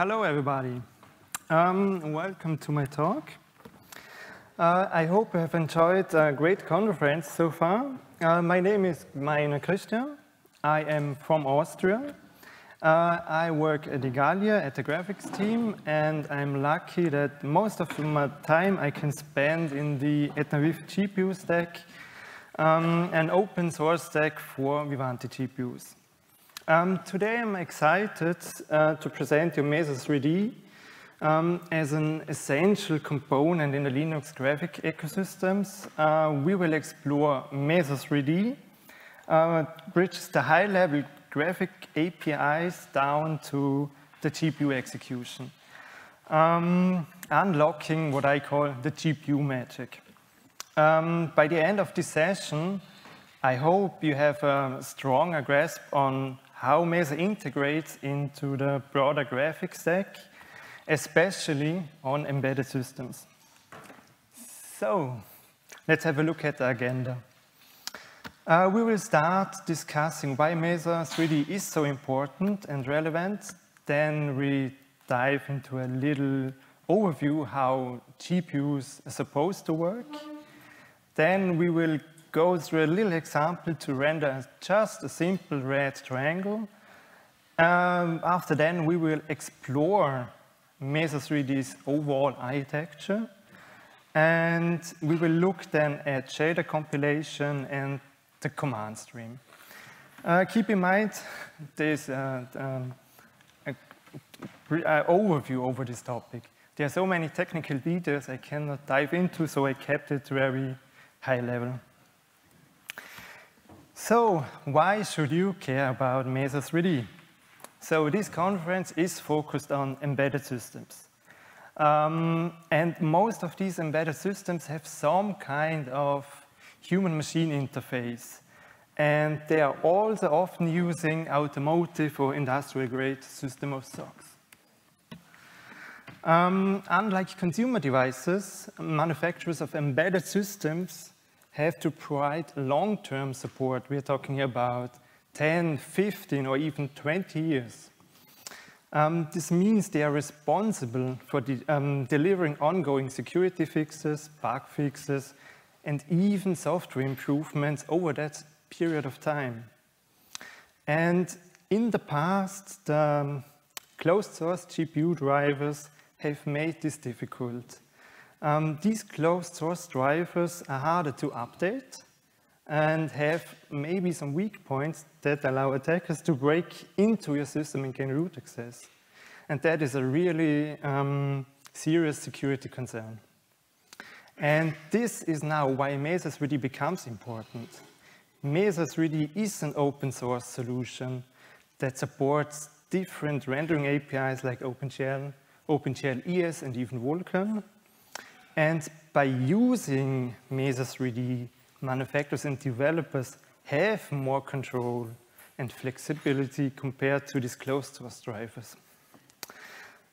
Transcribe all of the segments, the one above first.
Hello, everybody. Um, welcome to my talk. Uh, I hope you have enjoyed a great conference so far. Uh, my name is Gmeiner Christian. I am from Austria. Uh, I work at Igalia at the graphics team, and I'm lucky that most of my time I can spend in the Etnaviv GPU stack, um, an open source stack for Vivante GPUs. Um, today I'm excited uh, to present you Mesa 3D um, as an essential component in the Linux graphic ecosystems. Uh, we will explore Mesa 3D, uh, bridges the high-level graphic APIs down to the GPU execution, um, unlocking what I call the GPU magic. Um, by the end of this session, I hope you have a stronger grasp on how Mesa integrates into the broader graphics stack, especially on embedded systems. So, let's have a look at the agenda. Uh, we will start discussing why Mesa 3D is so important and relevant. Then we dive into a little overview how GPUs are supposed to work. Then we will go through a little example to render just a simple red triangle. Um, after then, we will explore Mesa 3D's overall architecture. And we will look then at shader compilation and the command stream. Uh, keep in mind, there's uh, um, an overview over this topic. There are so many technical details I cannot dive into, so I kept it very high level. So why should you care about Mesa 3D? So this conference is focused on embedded systems. Um, and most of these embedded systems have some kind of human-machine interface. And they are also often using automotive or industrial-grade system of stocks. Um, unlike consumer devices, manufacturers of embedded systems have to provide long-term support. We're talking about 10, 15, or even 20 years. Um, this means they are responsible for de um, delivering ongoing security fixes, bug fixes, and even software improvements over that period of time. And in the past, the um, closed source GPU drivers have made this difficult. Um, these closed source drivers are harder to update and have maybe some weak points that allow attackers to break into your system and gain root access. And that is a really um, serious security concern. And this is now why Mesa 3D becomes important. Mesa 3D is an open source solution that supports different rendering APIs like OpenGL, OpenGL ES, and even Vulkan. And by using Mesa 3D, manufacturers and developers have more control and flexibility compared to these closed source drivers.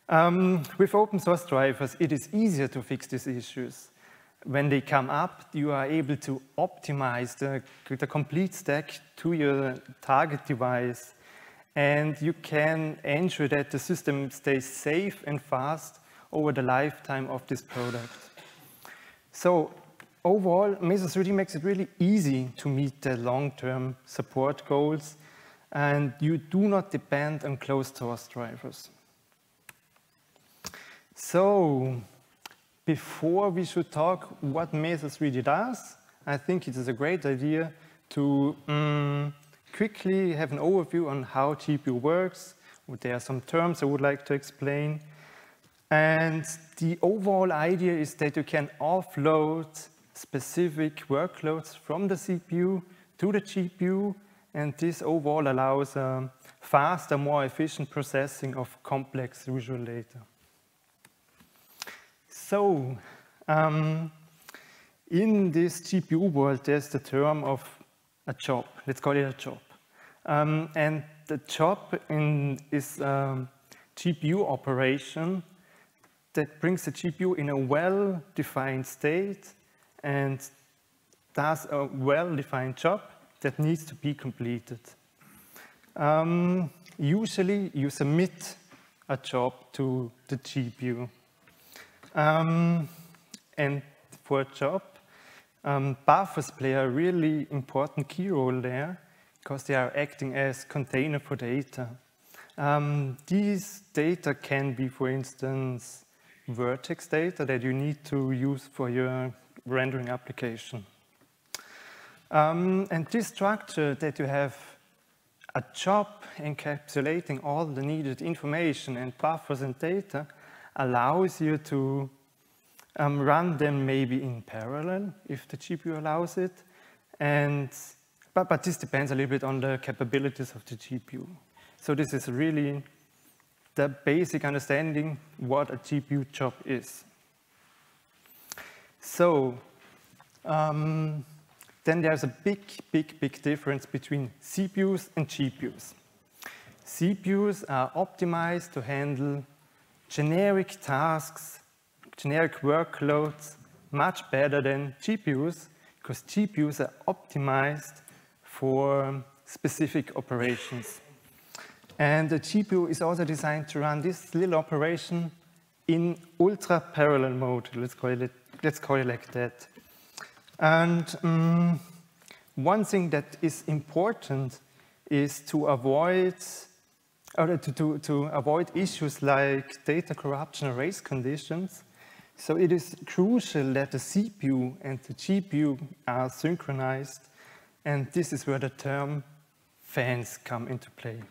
Um, with open source drivers, it is easier to fix these issues when they come up, you are able to optimize the, the complete stack to your target device. And you can ensure that the system stays safe and fast over the lifetime of this product. So overall, Mesa 3D makes it really easy to meet the long-term support goals, and you do not depend on closed source drivers. So before we should talk what Mesa 3D does, I think it is a great idea to um, quickly have an overview on how GPU works. There are some terms I would like to explain. And the overall idea is that you can offload specific workloads from the CPU to the GPU, and this overall allows um, faster, more efficient processing of complex visual data. So, um, in this GPU world, there's the term of a job. Let's call it a job. Um, and the job in, is a um, GPU operation that brings the GPU in a well-defined state and does a well-defined job that needs to be completed. Um, usually, you submit a job to the GPU. Um, and for a job, um, buffers play a really important key role there because they are acting as container for data. Um, these data can be, for instance, vertex data that you need to use for your rendering application. Um, and this structure that you have a job encapsulating all the needed information and buffers and data allows you to um, run them maybe in parallel if the GPU allows it. And, but, but this depends a little bit on the capabilities of the GPU. So this is really the basic understanding what a GPU job is. So um, then there's a big, big, big difference between CPUs and GPUs. CPUs are optimized to handle generic tasks, generic workloads much better than GPUs because GPUs are optimized for specific operations. And the GPU is also designed to run this little operation in ultra parallel mode, let's call it, let's call it like that. And um, one thing that is important is to avoid or to, to, to avoid issues like data corruption or race conditions. So it is crucial that the CPU and the GPU are synchronized, and this is where the term fence come into play.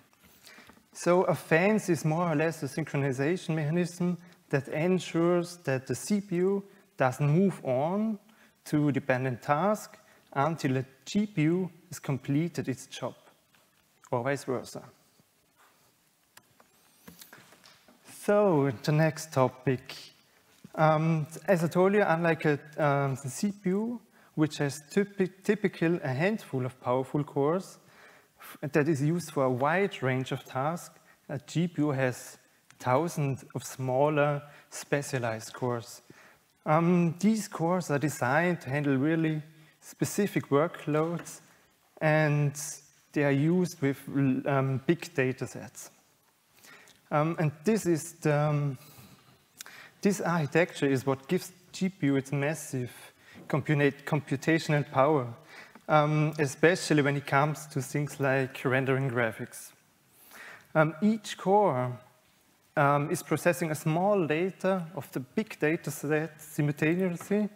So a fence is more or less a synchronization mechanism that ensures that the CPU doesn't move on to dependent task until the GPU has completed its job, or vice versa. So, the next topic. Um, as I told you, unlike a, um, the CPU, which has typic, typical a handful of powerful cores that is used for a wide range of tasks, a GPU has thousands of smaller specialized cores. Um, these cores are designed to handle really specific workloads and they are used with um, big data sets. Um, and this is the, um, this architecture is what gives GPU its massive computational power, um, especially when it comes to things like rendering graphics. Um, each core um, is processing a small data of the big data set simultaneously.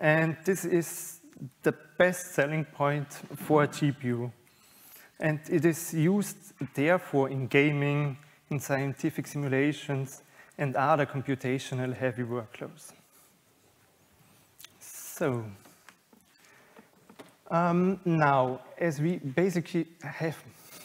And this is the best selling point for a GPU. And it is used, therefore, in gaming, in scientific simulations, and other computational heavy workloads. So, um, now, as we basically have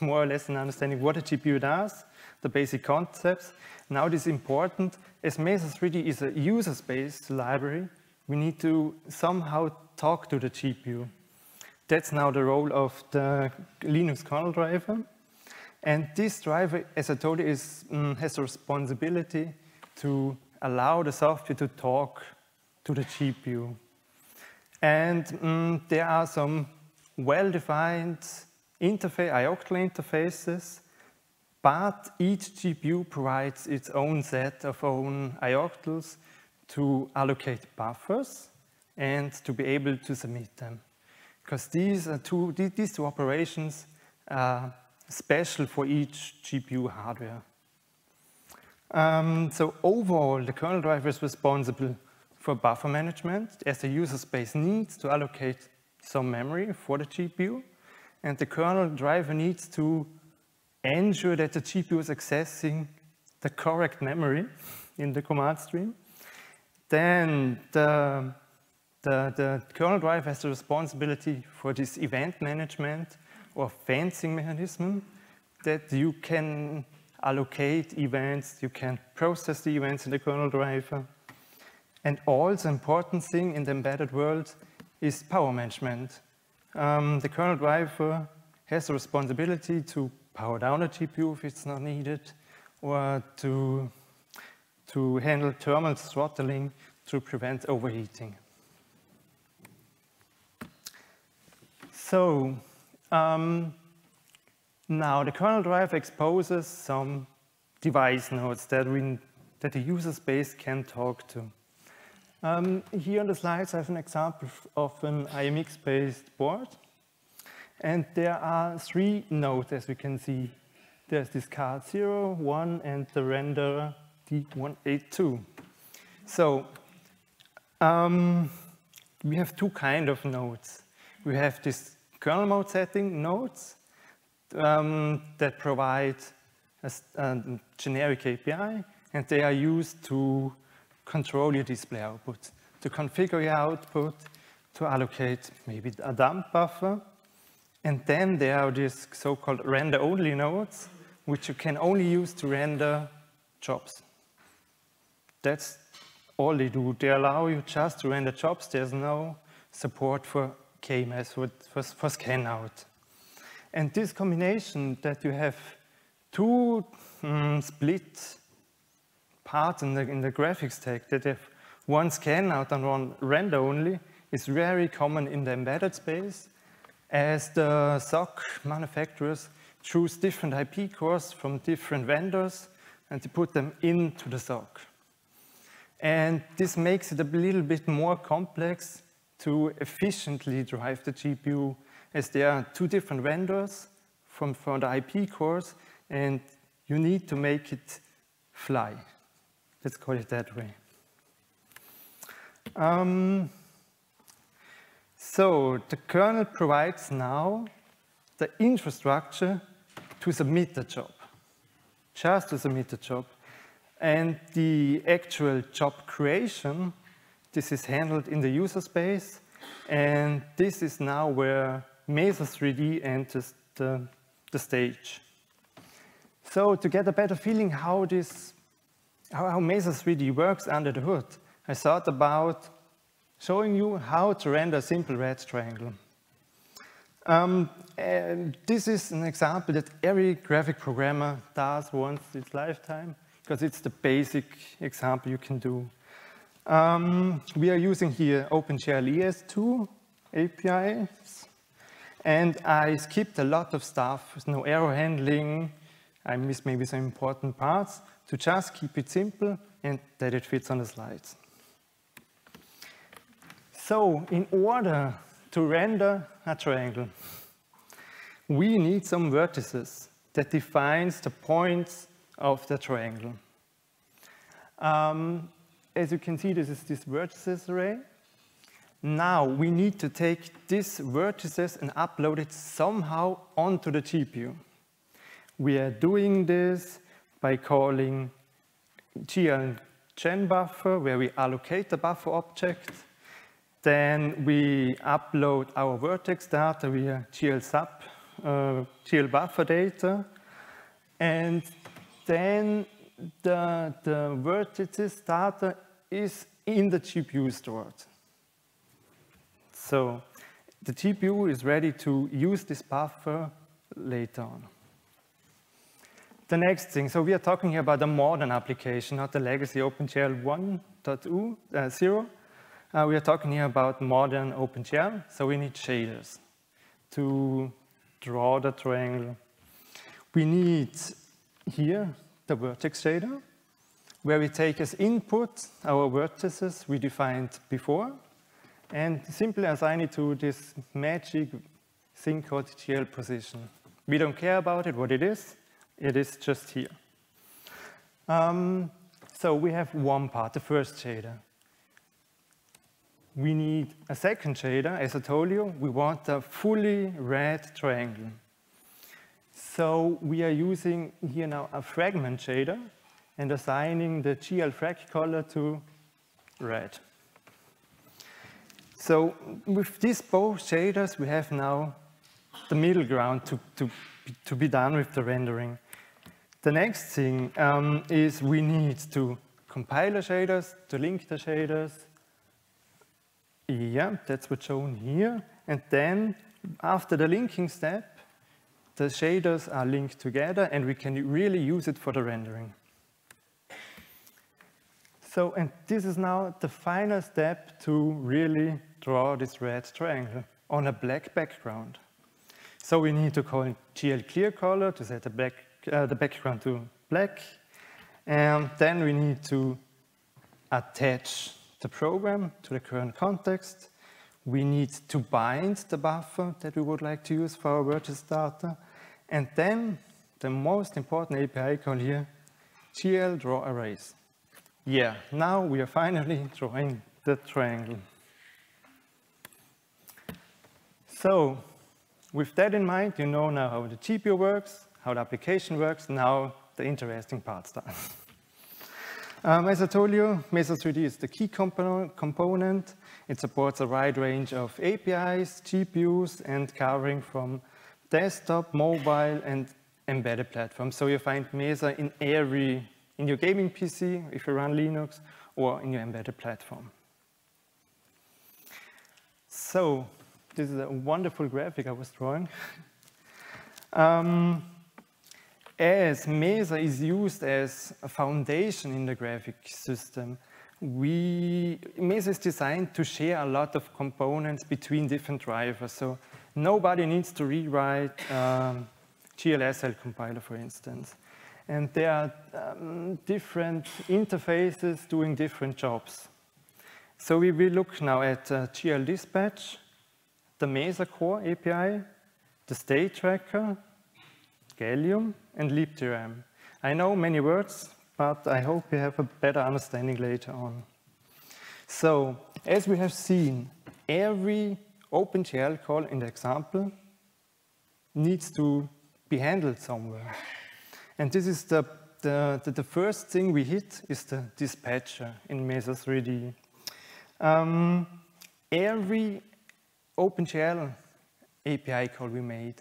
more or less an understanding what a GPU does, the basic concepts. Now it is important, as Mesa 3D is a user-space library, we need to somehow talk to the GPU. That's now the role of the Linux kernel driver. And this driver, as I told you, is, um, has the responsibility to allow the software to talk to the GPU. And um, there are some well-defined interface, ioctl interfaces but each GPU provides its own set of own ioctls to allocate buffers and to be able to submit them. Because these, two, these two operations are special for each GPU hardware. Um, so overall, the kernel driver is responsible for buffer management as the user space needs to allocate some memory for the GPU. And the kernel driver needs to ensure that the GPU is accessing the correct memory in the command stream. Then the, the, the kernel driver has the responsibility for this event management or fencing mechanism that you can allocate events, you can process the events in the kernel driver. And also important thing in the embedded world is power management. Um, the kernel driver has the responsibility to power down a GPU if it's not needed, or to, to handle thermal throttling to prevent overheating. So um, now the kernel driver exposes some device nodes that, we, that the user space can talk to. Um, here on the slides, I have an example of an IMX-based board. And there are three nodes, as we can see. There's this card 0, 1, and the renderer D182. So um, we have two kind of nodes. We have this kernel mode setting nodes um, that provide a, a, generic API, and they are used to control your display output, to configure your output, to allocate maybe a dumb buffer, and then there are these so-called render-only nodes, which you can only use to render jobs. That's all they do. They allow you just to render jobs. There's no support for KMS, for, for, scan out. And this combination that you have two um, split parts in the, in the graphics stack that have one scan out and one render only is very common in the embedded space as the SoC manufacturers choose different IP cores from different vendors and they put them into the SoC. And this makes it a little bit more complex to efficiently drive the GPU as there are two different vendors from, from the IP cores and you need to make it fly. Let's call it that way. Um, so the kernel provides now the infrastructure to submit the job, just to submit the job. And the actual job creation, this is handled in the user space. And this is now where Mesa 3D enters the, the stage. So to get a better feeling how this, how, how Mesa 3D works under the hood, I thought about showing you how to render a simple red triangle. Um, this is an example that every graphic programmer does once in its lifetime, because it's the basic example you can do. Um, we are using here OpenGL ES2 APIs, and I skipped a lot of stuff, There's no error handling, I missed maybe some important parts, to just keep it simple and that it fits on the slides. So in order to render a triangle, we need some vertices that defines the points of the triangle. Um, as you can see, this is this vertices array. Now we need to take these vertices and upload it somehow onto the GPU. We are doing this by calling GL gen buffer, where we allocate the buffer object then we upload our vertex data via GL sub, uh, GL buffer data. And then the, the vertices data is in the GPU stored. So the GPU is ready to use this buffer later on. The next thing, so we are talking here about a modern application, not the legacy OpenGL 1.0. Uh, we are talking here about modern OpenGL, so we need shaders to draw the triangle. We need here the vertex shader, where we take as input our vertices we defined before, and simply assign it to this magic thing called GL position. We don't care about it, what it is, it is just here. Um, so we have one part, the first shader we need a second shader. As I told you, we want a fully red triangle. So we are using here now a fragment shader and assigning the GL frag color to red. So with these both shaders, we have now the middle ground to, to, to be done with the rendering. The next thing um, is we need to compile the shaders, to link the shaders, yeah, that's what's shown here. And then after the linking step, the shaders are linked together and we can really use it for the rendering. So, and this is now the final step to really draw this red triangle on a black background. So we need to call GL clear color to set the, back, uh, the background to black. And then we need to attach the program to the current context. We need to bind the buffer that we would like to use for our vertex data. And then the most important API call here, GL draw arrays. Yeah, now we are finally drawing the triangle. So with that in mind, you know now how the GPU works, how the application works, now the interesting part starts. um, as I told you, Mesa 3D is the key component. It supports a wide range of APIs, GPUs, and covering from desktop, mobile, and embedded platforms. So you find Mesa in every, in your gaming PC, if you run Linux, or in your embedded platform. So this is a wonderful graphic I was drawing. um, as Mesa is used as a foundation in the graphic system, we, Mesa is designed to share a lot of components between different drivers. So nobody needs to rewrite um, GLSL compiler, for instance. And there are um, different interfaces doing different jobs. So we will look now at uh, GL dispatch, the Mesa Core API, the state tracker, Gallium, and libdrm. I know many words, but I hope you have a better understanding later on. So, as we have seen, every OpenGL call in the example needs to be handled somewhere. And this is the, the, the, the first thing we hit is the dispatcher in Mesa 3D. Um, every OpenGL API call we made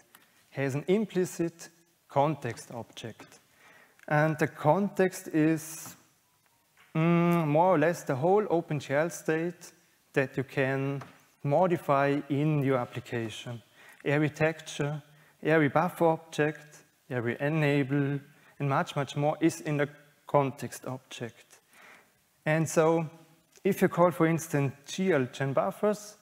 has an implicit context object. And the context is mm, more or less the whole OpenGL state that you can modify in your application. Every texture, every buffer object, every enable, and much, much more is in the context object. And so if you call, for instance, GL gen buffers,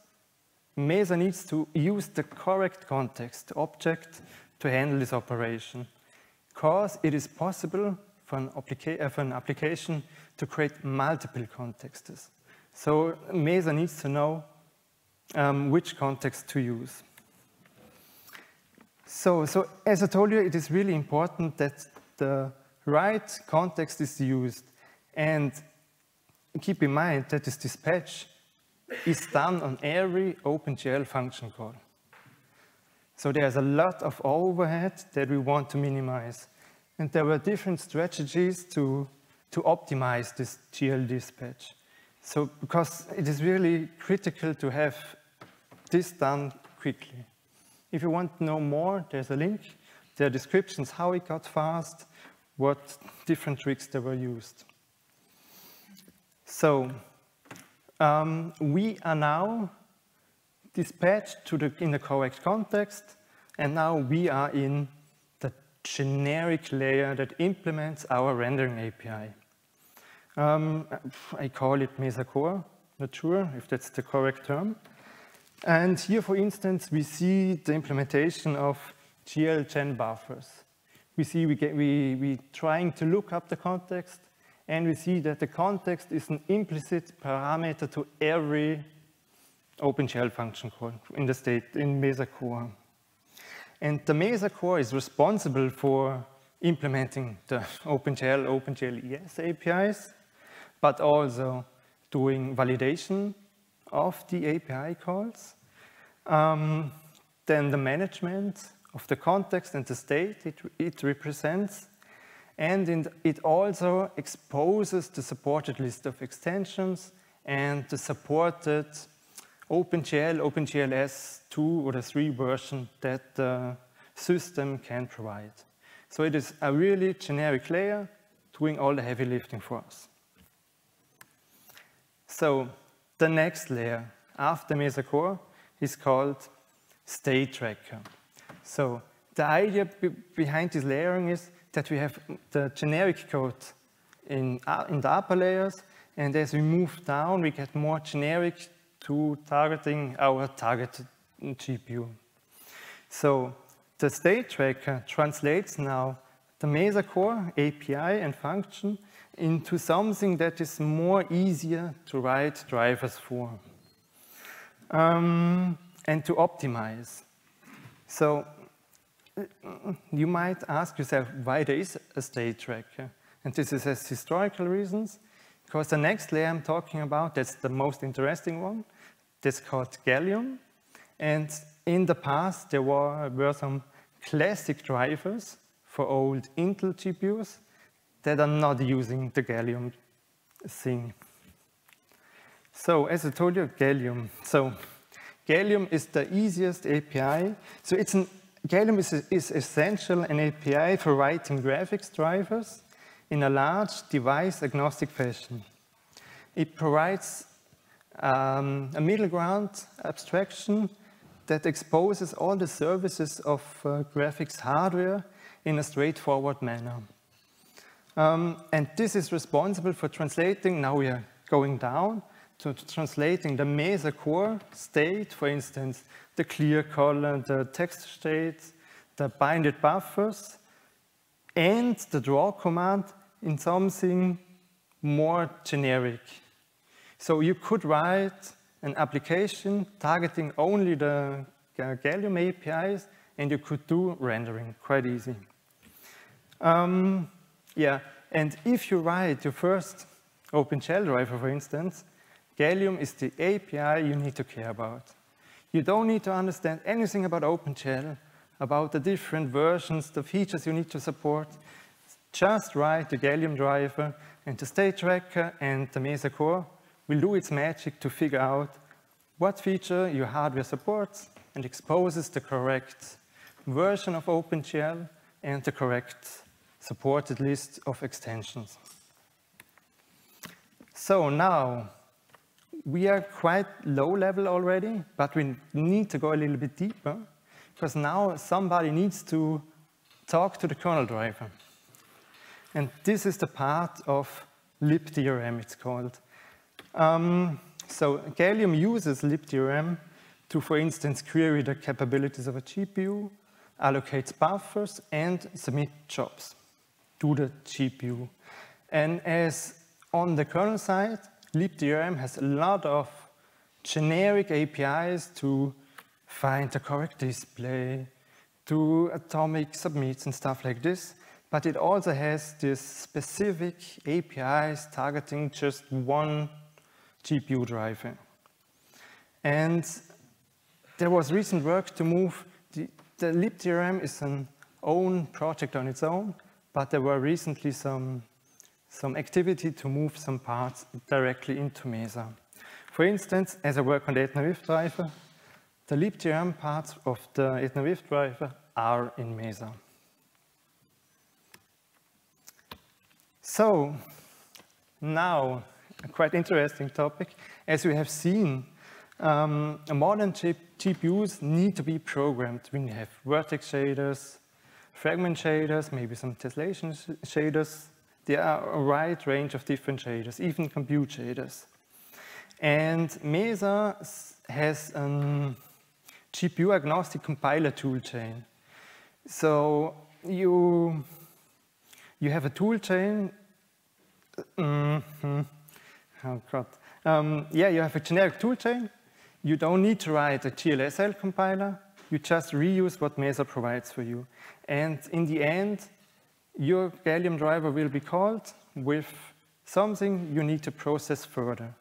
Mesa needs to use the correct context object to handle this operation because it is possible for an, uh, for an application to create multiple contexts. So Mesa needs to know um, which context to use. So, so as I told you, it is really important that the right context is used. And keep in mind that this dispatch is done on every OpenGL function call. So there's a lot of overhead that we want to minimize. And there were different strategies to, to optimize this GL dispatch. So because it is really critical to have this done quickly. If you want to know more, there's a link. There are descriptions how it got fast, what different tricks that were used. So um, we are now dispatched to the, in the correct context, and now we are in the generic layer that implements our rendering API. Um, I call it Mesa Core, not sure if that's the correct term. And here, for instance, we see the implementation of GL gen buffers. We see we get, we, we trying to look up the context, and we see that the context is an implicit parameter to every OpenGL function call in the state, in Mesa core. And the Mesa core is responsible for implementing the OpenGL, OpenGL ES APIs, but also doing validation of the API calls. Um, then the management of the context and the state it, it represents, and it also exposes the supported list of extensions and the supported OpenGL, OpenGLS 2 or the 3 version that the system can provide. So it is a really generic layer doing all the heavy lifting for us. So the next layer after Mesa Core is called State Tracker. So the idea behind this layering is that we have the generic code in, in the upper layers, and as we move down, we get more generic to targeting our target GPU. So the state tracker translates now the Mesa Core API and function into something that is more easier to write drivers for um, and to optimize. So you might ask yourself why there is a state tracker. And this is as historical reasons, because the next layer I'm talking about, that's the most interesting one, that's called gallium. And in the past, there were, were some classic drivers for old Intel GPUs that are not using the gallium thing. So as I told you, gallium. So gallium is the easiest API. So it's an, gallium is, is essential an API for writing graphics drivers in a large device agnostic fashion. It provides um, a middle ground abstraction that exposes all the services of uh, graphics hardware in a straightforward manner. Um, and this is responsible for translating, now we are going down, to translating the Mesa core state, for instance, the clear color, the text states, the binded buffers, and the draw command in something more generic. So you could write an application targeting only the Gallium APIs, and you could do rendering quite easy. Um, yeah, and if you write your first OpenGL driver, for instance, Gallium is the API you need to care about. You don't need to understand anything about OpenGL, about the different versions, the features you need to support. Just write the Gallium driver and the state tracker and the Mesa core will do its magic to figure out what feature your hardware supports and exposes the correct version of OpenGL and the correct supported list of extensions. So now, we are quite low level already, but we need to go a little bit deeper, because now somebody needs to talk to the kernel driver. And this is the part of libdrm, it's called. Um, so Gallium uses libdrm to, for instance, query the capabilities of a GPU, allocates buffers, and submit jobs to the GPU. And as on the kernel side, libdrm has a lot of generic APIs to find the correct display, do atomic submits and stuff like this but it also has this specific APIs targeting just one GPU driver. And there was recent work to move, the, the libdrm is an own project on its own, but there were recently some, some activity to move some parts directly into Mesa. For instance, as I work on the Etnaviv driver, the libdrm parts of the Etnaviv driver are in Mesa. So now, a quite interesting topic. As we have seen, um, modern GPUs need to be programmed. We have vertex shaders, fragment shaders, maybe some tessellation sh shaders. There are a wide range of different shaders, even compute shaders. And Mesa has a GPU agnostic compiler toolchain. So you you have a tool chain. Mm -hmm. Oh God. Um, yeah, you have a generic tool chain. You don't need to write a GLSL compiler. You just reuse what Mesa provides for you. And in the end, your Gallium driver will be called with something you need to process further.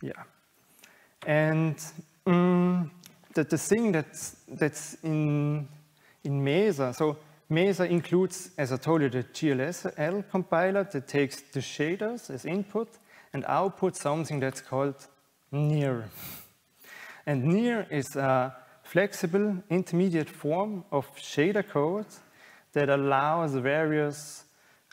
Yeah. And um, the, the thing that's, that's in, in Mesa, so Mesa includes, as I told you, the GLSL compiler that takes the shaders as input and outputs something that's called NIR. And NIR is a flexible intermediate form of shader code that allows various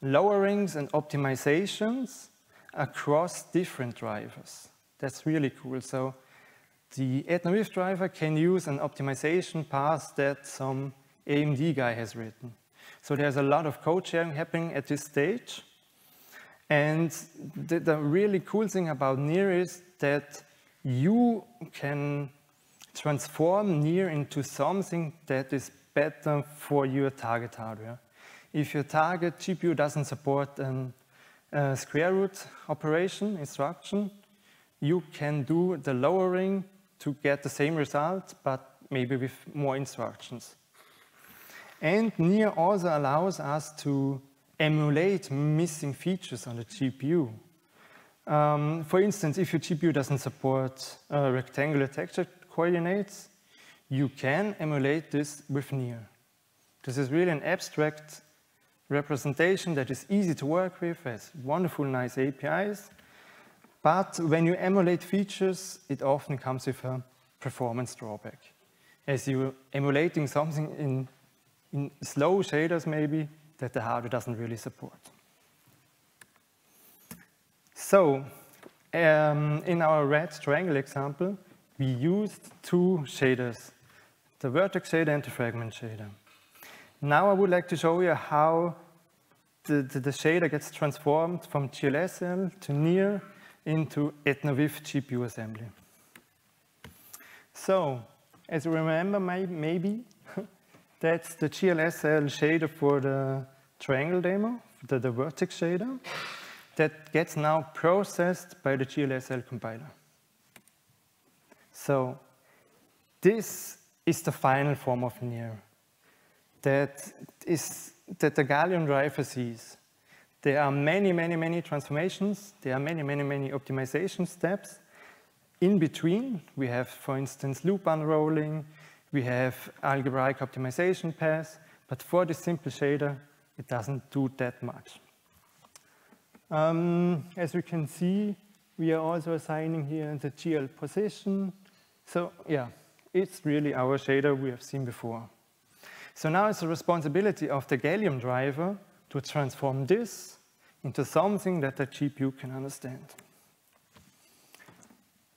lowerings and optimizations across different drivers. That's really cool. So the Etnaviv driver can use an optimization path that some AMD guy has written. So there's a lot of code sharing happening at this stage. And the, the really cool thing about NIR is that you can transform NIR into something that is better for your target hardware. If your target GPU doesn't support an, uh, square root operation instruction, you can do the lowering to get the same result, but maybe with more instructions. And NIR also allows us to emulate missing features on the GPU. Um, for instance, if your GPU doesn't support uh, rectangular texture coordinates, you can emulate this with NIR. This is really an abstract representation that is easy to work with, has wonderful, nice APIs. But when you emulate features, it often comes with a performance drawback. As you're emulating something in, in slow shaders, maybe, that the hardware doesn't really support. So, um, in our red triangle example, we used two shaders, the vertex shader and the fragment shader. Now I would like to show you how the, the, the shader gets transformed from GLSL to NIR into EtnaViv GPU assembly. So, as you remember, maybe, that's the GLSL shader for the triangle demo, the, the vertex shader, that gets now processed by the GLSL compiler. So, this is the final form of NIR that is that the Gallium driver sees. There are many, many, many transformations. There are many, many, many optimization steps. In between, we have, for instance, loop unrolling. We have algebraic optimization paths. But for this simple shader, it doesn't do that much. Um, as you can see, we are also assigning here the GL position. So yeah, it's really our shader we have seen before. So now it's the responsibility of the Gallium driver to transform this into something that the GPU can understand.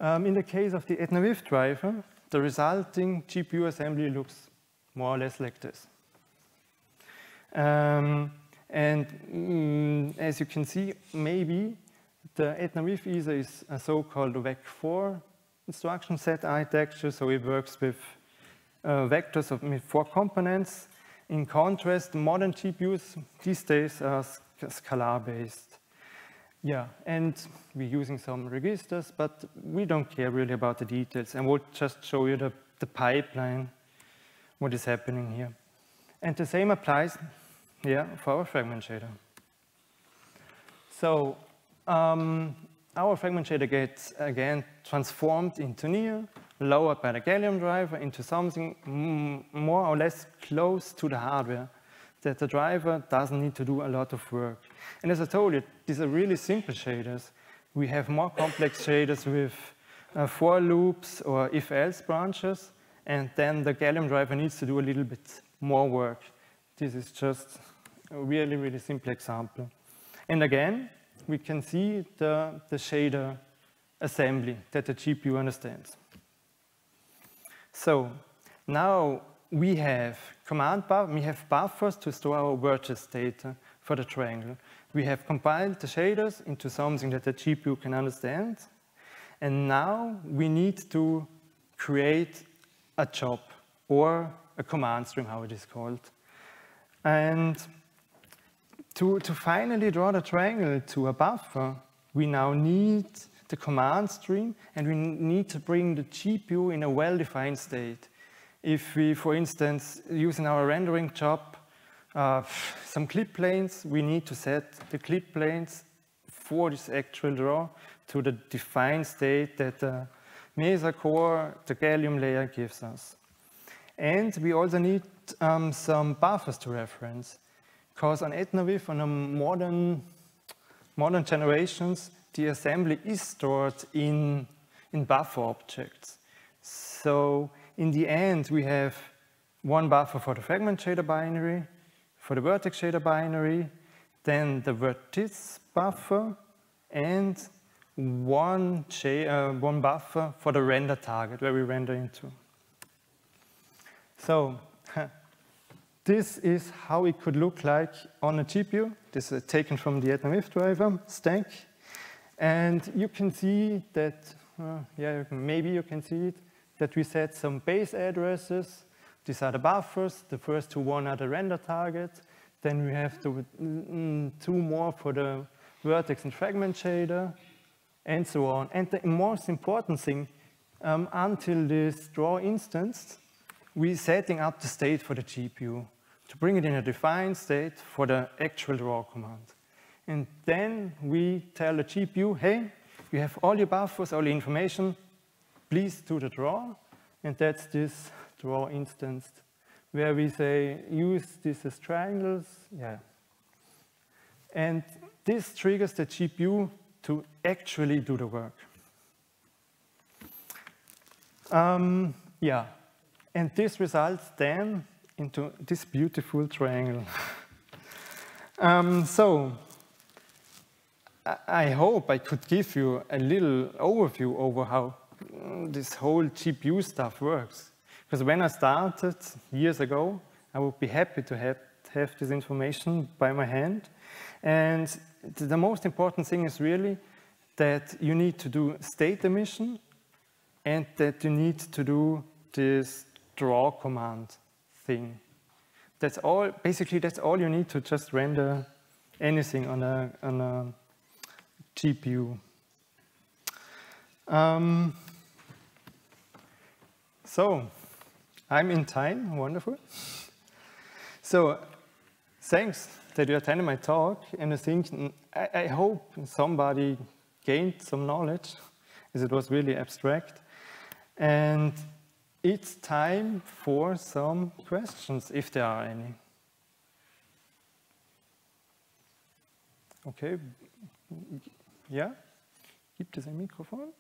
Um, in the case of the EtnaViv driver, the resulting GPU assembly looks more or less like this. Um, and mm, as you can see, maybe the EtnaViv either is a so-called VEC4 instruction set architecture, so it works with uh, vectors of four components. In contrast, modern GPUs these days are scalar-based. Yeah, and we're using some registers, but we don't care really about the details. And we'll just show you the, the pipeline, what is happening here. And the same applies, yeah, for our fragment shader. So um, our fragment shader gets, again, transformed into NIR, lowered by the gallium driver into something more or less close to the hardware that the driver doesn't need to do a lot of work. And as I told you, these are really simple shaders. We have more complex shaders with uh, for loops or if-else branches, and then the gallium driver needs to do a little bit more work. This is just a really, really simple example. And again, we can see the, the shader assembly that the GPU understands. So now we have command buff we have buffers to store our vertex data for the triangle. We have compiled the shaders into something that the GPU can understand. And now we need to create a job or a command stream, how it is called. And to, to finally draw the triangle to a buffer, we now need the command stream, and we need to bring the GPU in a well-defined state. If we, for instance, use in our rendering job uh, some clip planes, we need to set the clip planes for this actual draw to the defined state that the Mesa core, the gallium layer gives us. And we also need um, some buffers to reference, because on EtnaViv, on a modern, modern generations, the assembly is stored in, in buffer objects. So in the end, we have one buffer for the fragment shader binary, for the vertex shader binary, then the vertex buffer, and one, uh, one buffer for the render target, where we render into. So this is how it could look like on a GPU. This is taken from the EtnaViv driver stack. And you can see that, uh, yeah, maybe you can see it, that we set some base addresses. These are the buffers. The first two one are the render targets. Then we have the mm, two more for the vertex and fragment shader, and so on. And the most important thing, um, until this draw instance, we're setting up the state for the GPU to bring it in a defined state for the actual draw command. And then we tell the GPU, hey, you have all your buffers, all your information, please do the draw. And that's this draw instance where we say, use this as triangles, yeah. And this triggers the GPU to actually do the work. Um, yeah, and this results then into this beautiful triangle. um, so, I hope I could give you a little overview over how mm, this whole GPU stuff works. Because when I started years ago, I would be happy to have, have this information by my hand. And the most important thing is really that you need to do state emission and that you need to do this draw command thing. That's all, basically that's all you need to just render anything on a, on a GPU. Um, so, I'm in time, wonderful. So, thanks that you attended my talk, and I think, I, I hope somebody gained some knowledge, as it was really abstract. And it's time for some questions, if there are any. Okay, ja? Gibt es ein Mikrofon?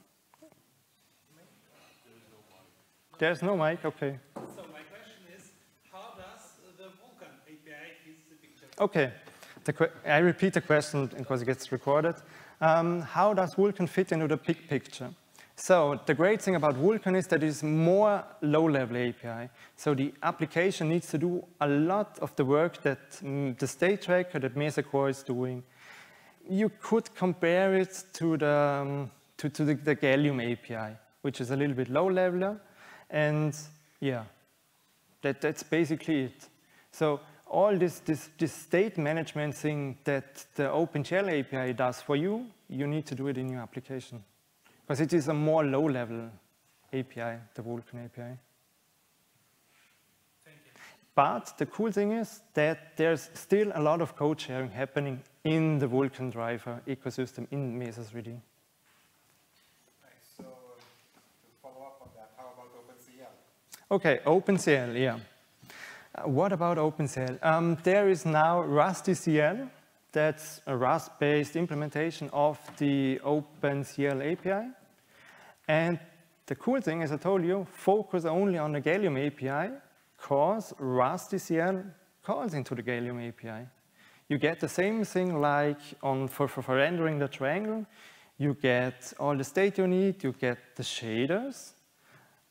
There's no mic, okay. So my question is, how does the Vulkan API fit the picture? Okay, I repeat the question because it gets recorded. Um, how does Vulkan fit into the big picture? So the great thing about Vulkan is that it is more low-level API. So the application needs to do a lot of the work that mm, the state tracker, that Mesa Core is doing. You could compare it to the, um, to, to the, the, Gallium API, which is a little bit low-leveler. And yeah, that, that's basically it. So all this, this, this state management thing that the OpenGL API does for you, you need to do it in your application. Because it is a more low-level API, the Vulkan API. But the cool thing is that there's still a lot of code sharing happening in the Vulkan driver ecosystem in Mesa 3D. Nice. So to follow up on that, how about OpenCL? Okay, OpenCL, yeah. Uh, what about OpenCL? Um, there is now Rusticl, that's a Rust-based implementation of the OpenCL API. And the cool thing, as I told you, focus only on the Gallium API because Rusticl calls into the Gallium API. You get the same thing like on for, for, for rendering the triangle. You get all the state you need, you get the shaders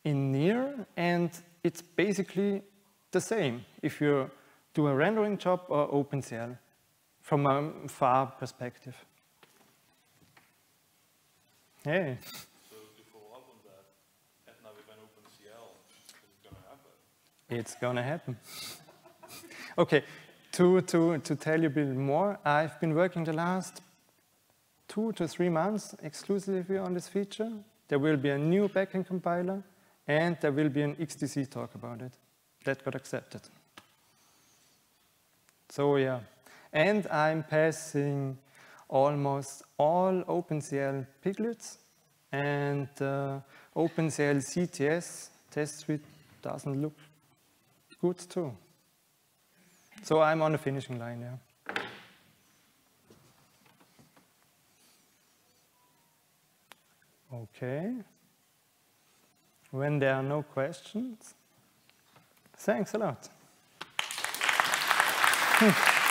in NIR, and it's basically the same if you do a rendering job or OpenCL from a far perspective. Hey. So to follow up on that, and now with an OpenCL, is it going to happen? It's going to happen. okay, to, to, to tell you a bit more, I've been working the last two to three months exclusively on this feature. There will be a new backend compiler, and there will be an XDC talk about it. That got accepted. So yeah, and I'm passing almost all OpenCL piglits and uh, OpenCL CTS test suite doesn't look good too. So I'm on the finishing line, yeah. Okay. When there are no questions, thanks a lot.